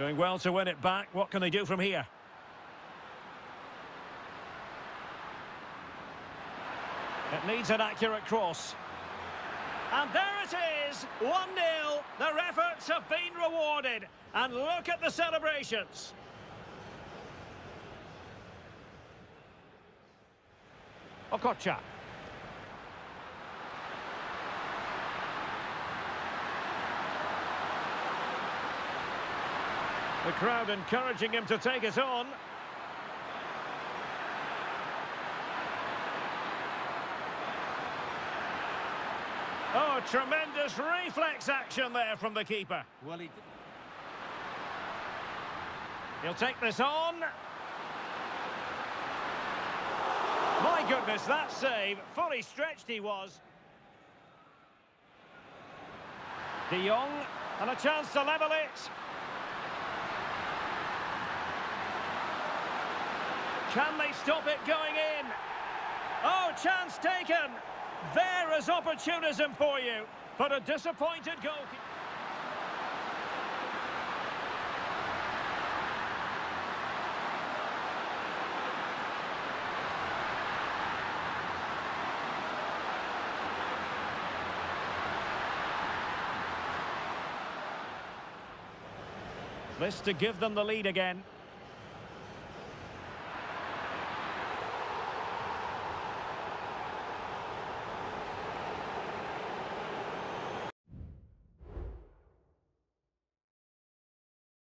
Doing well to win it back. What can they do from here? It needs an accurate cross. And there it is, 1-0. Their efforts have been rewarded. And look at the celebrations. Okocha. The crowd encouraging him to take it on. Oh, tremendous reflex action there from the keeper. Well, he... He'll take this on. My goodness, that save. Fully stretched he was. De Jong, and a chance to level it. Can they stop it going in? Oh, chance taken. There is opportunism for you, but a disappointed goalkeeper. This to give them the lead again.